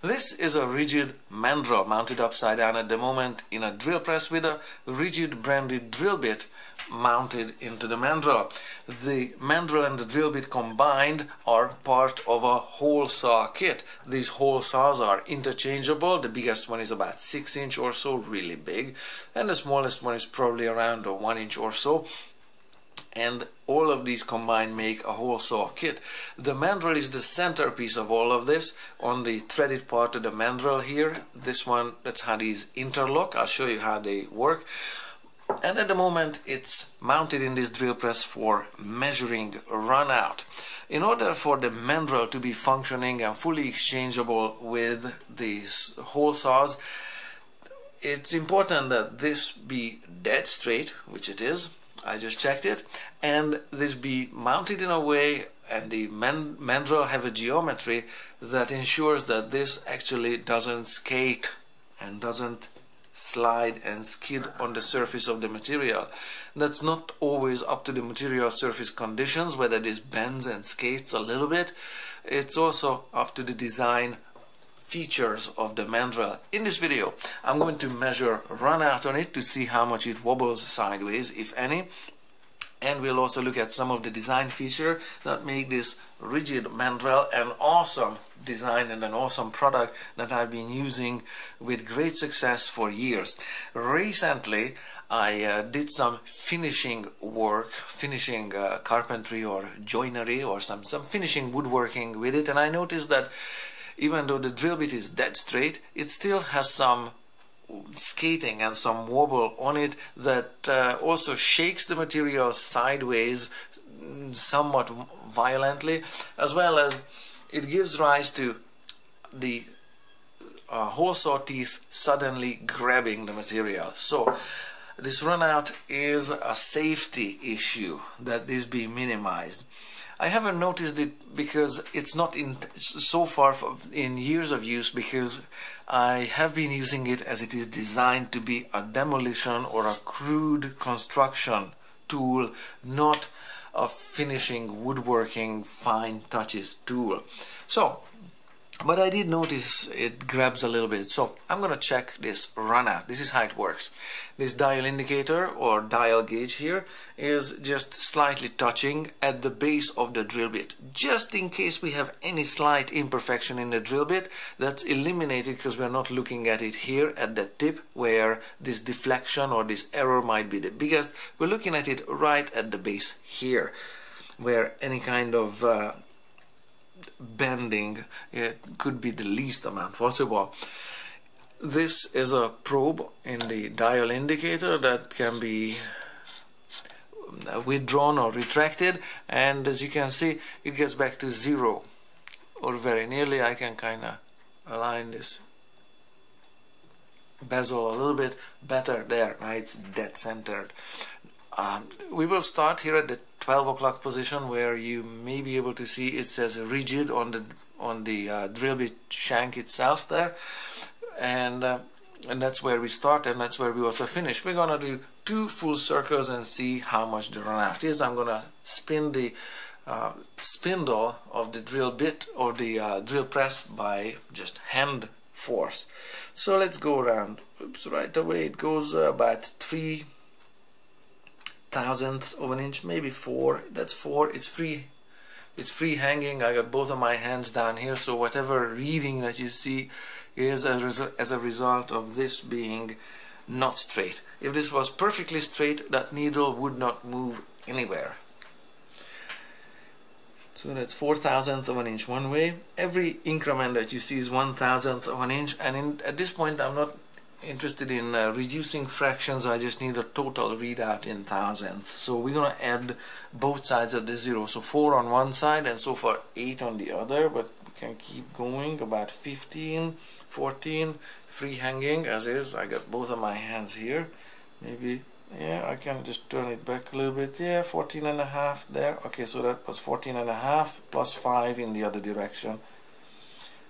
This is a Ridgid mandrel mounted upside down at the moment in a drill press with a Ridgid branded drill bit mounted into the mandrel. The mandrel and the drill bit combined are part of a hole saw kit. These hole saws are interchangeable. The biggest one is about 6 inch or so, really big, and the smallest one is probably around 1 inch or so and all of these combined make a hole saw kit. The mandrel is the centerpiece of all of this. On the threaded part of the mandrel here, this one, that's how these interlock. I'll show you how they work. And at the moment, it's mounted in this drill press for measuring run out. In order for the mandrel to be functioning and fully exchangeable with these hole saws, it's important that this be dead straight, which it is, I just checked it and this be mounted in a way and the mandrel have a geometry that ensures that this actually doesn't skate and doesn't slide and skid on the surface of the material. That's not always up to the material surface conditions, whether this bends and skates a little bit. It's also up to the design features of the mandrel. In this video, I'm going to measure run out on it to see how much it wobbles sideways, if any. And we'll also look at some of the design feature that make this Ridgid mandrel an awesome design and an awesome product that I've been using with great success for years. Recently, I uh, did some finishing work, finishing uh, carpentry or joinery or some, some finishing woodworking with it and I noticed that even though the drill bit is dead straight, it still has some skating and some wobble on it that uh, also shakes the material sideways somewhat violently as well as it gives rise to the uh, hole saw teeth suddenly grabbing the material. So this runout is a safety issue that this be minimized I haven't noticed it because it's not in so far in years of use because I have been using it as it is designed to be a demolition or a crude construction tool, not a finishing woodworking fine touches tool. So but I did notice it grabs a little bit. So I'm gonna check this run out this is how it works. This dial indicator or dial gauge here is just slightly touching at the base of the drill bit. Just in case we have any slight imperfection in the drill bit that's eliminated because we're not looking at it here at the tip where this deflection or this error might be the biggest. We're looking at it right at the base here where any kind of uh, bending it could be the least amount possible. This is a probe in the dial indicator that can be withdrawn or retracted and as you can see it gets back to zero or very nearly. I can kind of align this bezel a little bit better. There now it's dead centered um, we will start here at the 12 o'clock position where you may be able to see it says Ridgid on the on the uh, drill bit shank itself there. And uh, and that's where we start and that's where we also finish. We're gonna do two full circles and see how much the run out is. I'm gonna spin the uh, spindle of the drill bit or the uh, drill press by just hand force. So let's go around. Oops right away it goes uh, about three thousandths of an inch maybe four. That's four. It's free. It's free hanging. I got both of my hands down here. So whatever reading that you see is as, as a result of this being not straight. If this was perfectly straight that needle would not move anywhere. So that's four thousandths of an inch one way. Every increment that you see is one thousandth of an inch. And in, at this point I'm not interested in uh, reducing fractions I just need a total readout in thousandths so we're gonna add both sides of the zero. So 4 on one side and so far 8 on the other but we can keep going. About 15 14 free hanging as is. I got both of my hands here. Maybe yeah I can just turn it back a little bit. Yeah 14 and a half there. Okay so that was 14 and a half plus 5 in the other direction.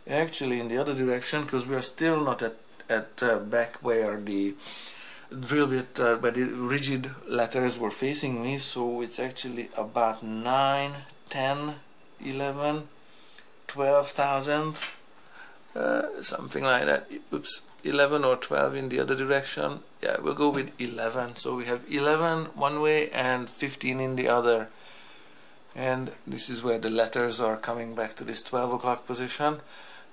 Actually in the other direction because we are still not at at uh, back where the drill bit uh, where the Ridgid letters were facing me. So it's actually about 9 10 11 12 thousand uh, something like that. Oops 11 or 12 in the other direction. Yeah we'll go with 11 so we have 11 one way and 15 in the other. And this is where the letters are coming back to this 12 o'clock position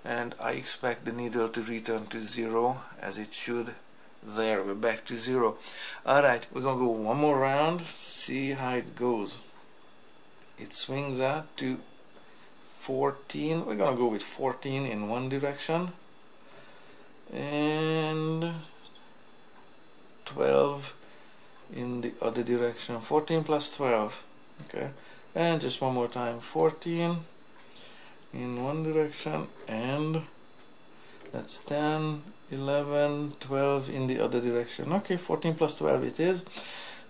and I expect the needle to return to zero as it should. There we're back to zero. Alright we're gonna go one more round see how it goes. It swings out to 14 we're gonna go with 14 in one direction. And 12 in the other direction. 14 plus 12 okay? And just one more time 14 in one direction and that's 10 11 12 in the other direction. Okay 14 plus 12 it is.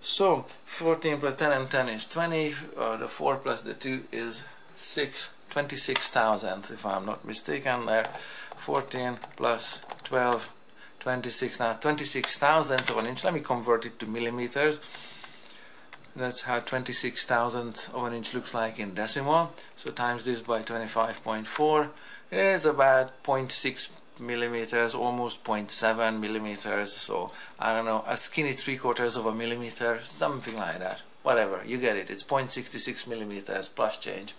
So 14 plus 10 and 10 is 20 uh, the 4 plus the 2 is 6 26,000 if I'm not mistaken there. 14 plus 12 26 now 26,000 of an inch. Let me convert it to millimeters that's how 26 thousandths of an inch looks like in decimal. So times this by 25.4 is about 0.6 millimeters almost 0.7 millimeters. So I don't know a skinny three quarters of a millimeter something like that. Whatever you get it. It's 0.66 millimeters plus change.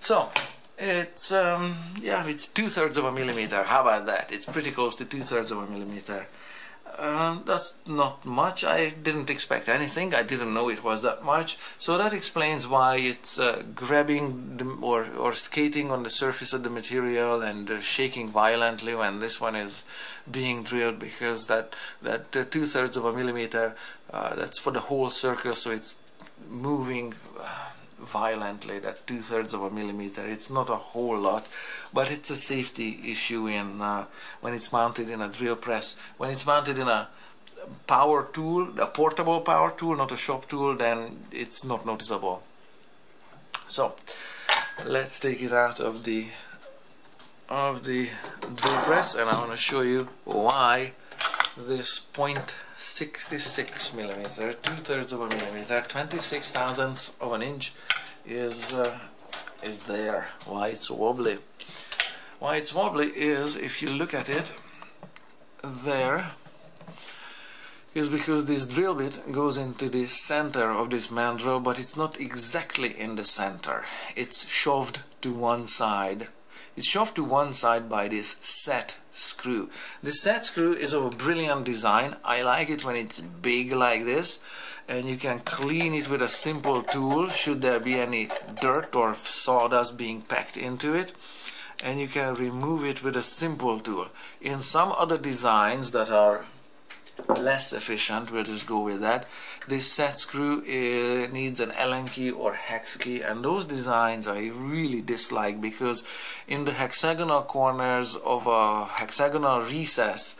So it's um, yeah it's two-thirds of a millimeter. How about that? It's pretty close to two-thirds of a millimeter uh, that's not much. I didn't expect anything. I didn't know it was that much. So that explains why it's uh, grabbing the, or, or skating on the surface of the material and uh, shaking violently when this one is being drilled because that, that uh, two-thirds of a millimeter, uh, that's for the whole circle so it's moving uh, violently that two-thirds of a millimeter. It's not a whole lot but it's a safety issue in uh, when it's mounted in a drill press. When it's mounted in a power tool a portable power tool not a shop tool then it's not noticeable. So let's take it out of the of the drill press and I want to show you why this 0.66 millimeter, two-thirds of a millimeter, 26 thousandths of an inch is uh, is there. Why it's wobbly? Why it's wobbly is if you look at it there is because this drill bit goes into the center of this mandrel but it's not exactly in the center. It's shoved to one side it's shoved to one side by this set screw. This set screw is of a brilliant design. I like it when it's big like this and you can clean it with a simple tool should there be any dirt or sawdust being packed into it and you can remove it with a simple tool. In some other designs that are less efficient, we'll just go with that, this set screw uh, needs an Allen key or hex key and those designs I really dislike because in the hexagonal corners of a hexagonal recess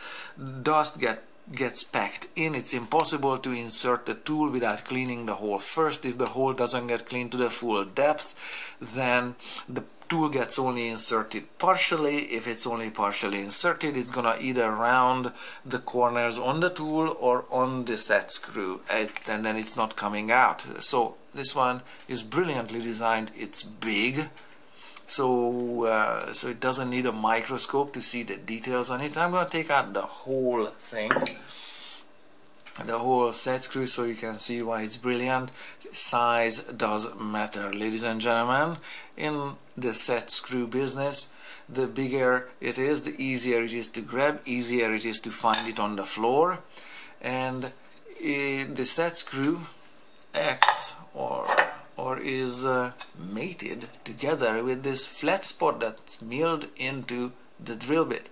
dust get gets packed in. It's impossible to insert the tool without cleaning the hole. First if the hole doesn't get cleaned to the full depth then the tool gets only inserted partially. If it's only partially inserted, it's gonna either round the corners on the tool or on the set screw, and then it's not coming out. So this one is brilliantly designed. It's big, so uh, so it doesn't need a microscope to see the details on it. I'm gonna take out the whole thing the whole set screw so you can see why it's brilliant size does matter ladies and gentlemen in the set screw business the bigger it is the easier it is to grab easier it is to find it on the floor. And it, the set screw acts or or is uh, mated together with this flat spot that's milled into the drill bit.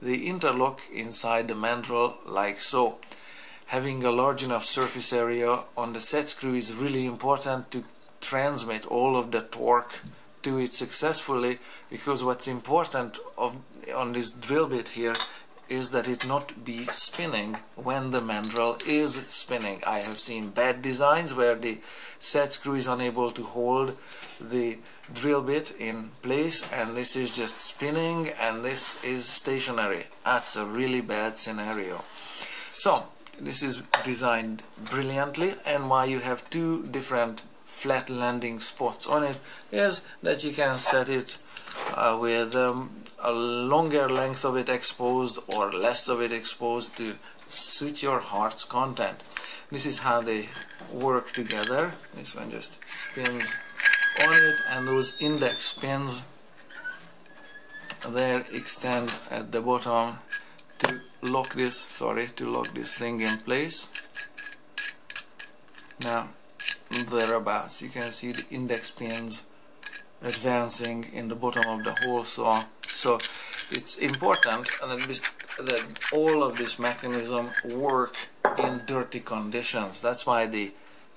The interlock inside the mandrel like so. Having a large enough surface area on the set screw is really important to transmit all of the torque to it successfully because what's important of, on this drill bit here is that it not be spinning when the mandrel is spinning. I have seen bad designs where the set screw is unable to hold the drill bit in place and this is just spinning and this is stationary. That's a really bad scenario. So this is designed brilliantly and why you have two different flat landing spots on it is that you can set it uh, with um, a longer length of it exposed or less of it exposed to suit your heart's content. This is how they work together. This one just spins on it and those index pins there extend at the bottom to lock this sorry to lock this thing in place now thereabouts you can see the index pins advancing in the bottom of the hole saw so it's important that, all of this mechanism work in dirty conditions. That's why the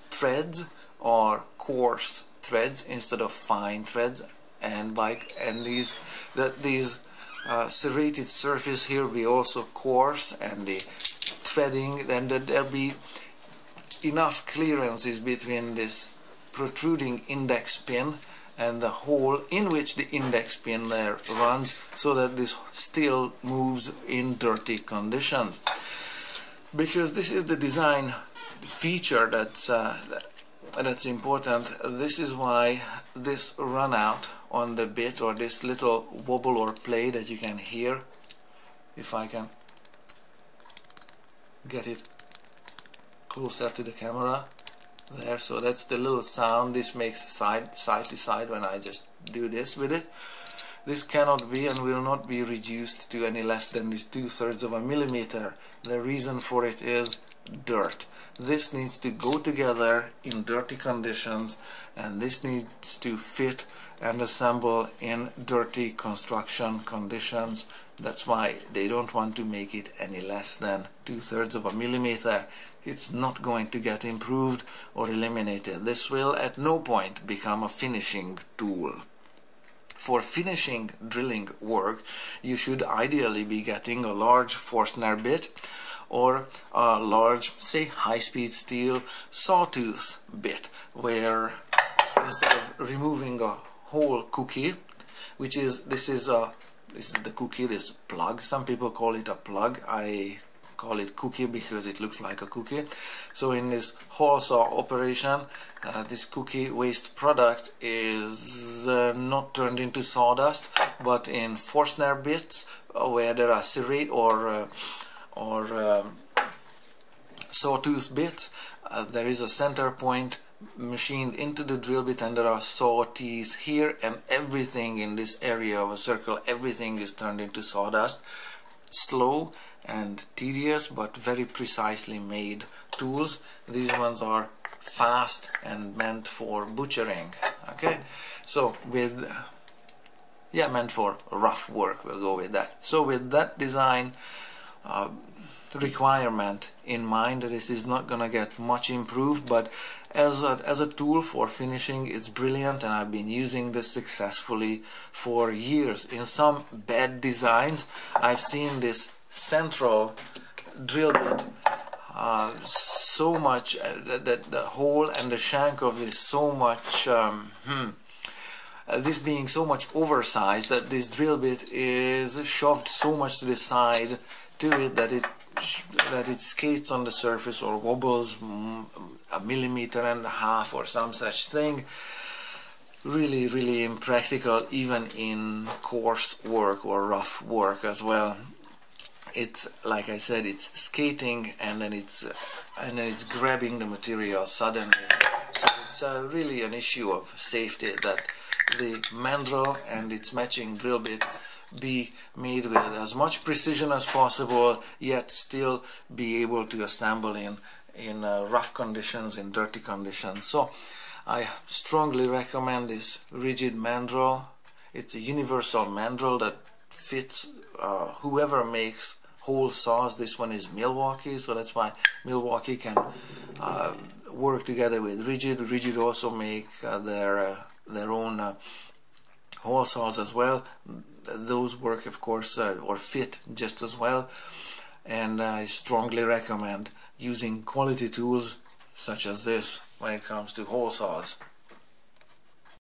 threads are coarse threads instead of fine threads and like and these that these uh, serrated surface here be also coarse and the threading then that there be enough clearances between this protruding index pin and the hole in which the index pin there runs so that this still moves in dirty conditions. Because this is the design feature that's uh, that's important this is why this run out on the bit or this little wobble or play that you can hear if I can get it closer to the camera there. So that's the little sound this makes side side to side when I just do this with it. This cannot be and will not be reduced to any less than this two-thirds of a millimeter. The reason for it is dirt this needs to go together in dirty conditions and this needs to fit and assemble in dirty construction conditions. That's why they don't want to make it any less than two-thirds of a millimeter. It's not going to get improved or eliminated. This will at no point become a finishing tool. For finishing drilling work you should ideally be getting a large Forstner bit or a large say high-speed steel sawtooth bit where instead of removing a whole cookie which is this is a this is the cookie this plug. Some people call it a plug. I call it cookie because it looks like a cookie. So in this hole saw operation uh, this cookie waste product is uh, not turned into sawdust but in Forstner bits uh, where there are serrate or uh, or um, sawtooth bits uh, there is a center point machined into the drill bit and there are saw teeth here and everything in this area of a circle everything is turned into sawdust. Slow and tedious but very precisely made tools. These ones are fast and meant for butchering okay? So with yeah meant for rough work we'll go with that. So with that design uh, requirement in mind that this is not gonna get much improved but as a, as a tool for finishing it's brilliant and I've been using this successfully for years. In some bad designs I've seen this central drill bit uh, so much uh, that the hole and the shank of this so much um, hmm, uh, this being so much oversized that this drill bit is shoved so much to the side to it that it that it skates on the surface or wobbles a millimeter and a half or some such thing. Really really impractical even in coarse work or rough work as well. It's like I said it's skating and then it's and then it's grabbing the material suddenly. So it's uh, really an issue of safety that the mandrel and its matching drill bit be made with as much precision as possible yet still be able to assemble in in uh, rough conditions in dirty conditions. So I strongly recommend this Ridgid mandrel. It's a universal mandrel that fits uh, whoever makes hole saws. This one is Milwaukee so that's why Milwaukee can uh, work together with Ridgid. Ridgid also make uh, their uh, their own uh, hole saws as well those work of course uh, or fit just as well and I strongly recommend using quality tools such as this when it comes to hole saws.